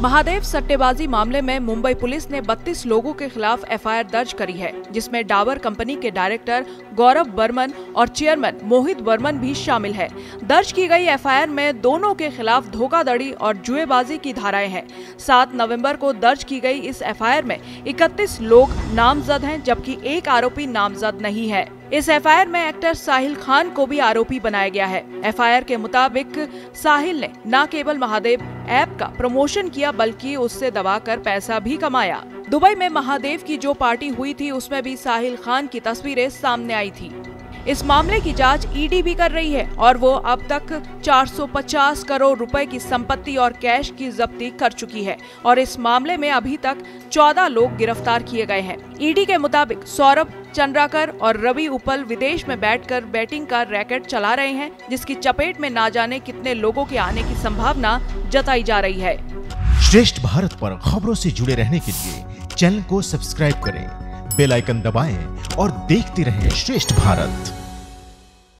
महादेव सट्टेबाजी मामले में मुंबई पुलिस ने 32 लोगों के खिलाफ एफआईआर दर्ज करी है, जिसमें डाबर कंपनी के डायरेक्टर गौरव बर्मन और चेयरमैन मोहित बर्मन भी शामिल है। दर्ज की गई एफआईआर में दोनों के खिलाफ धोखाधड़ी और जुएबाजी की धाराएँ हैं। सात नवंबर को दर्ज की गई इस एफआईआर में इकतीस लोग नामजद हैं, जबकि एक आरोपी नामजद नहीं है। इस एफआईआर में एक्टर साहिल खान को भी आरोपी बनाया गया है। एफआईआर के मुताबिक साहिल ने न केवल महादेव ऐप का प्रमोशन किया, बल्कि उससे दबाकर पैसा भी कमाया। दुबई में महादेव की जो पार्टी हुई थी, उसमें भी साहिल खान की तस्वीरें सामने आई थी। इस मामले की जाँच ईडी भी कर रही है और वो अब तक 450 करोड़ रुपए की संपत्ति और कैश की जब्ती कर चुकी है और इस मामले में अभी तक 14 लोग गिरफ़्तार किए गए हैं। ईडी के मुताबिक सौरभ, चंद्राकर और रवि उपल विदेश में बैठकर बैटिंग का रैकेट चला रहे हैं, जिसकी चपेट में ना जाने कितने लोगों के आने की संभावना जताई जा रही है। श्रेष्ठ भारत पर खबरों से जुड़े रहने के लिए चैनल को सब्सक्राइब करें। बेल आइकन दबाएँ और देखते रहें श्रेष्ठ भारत।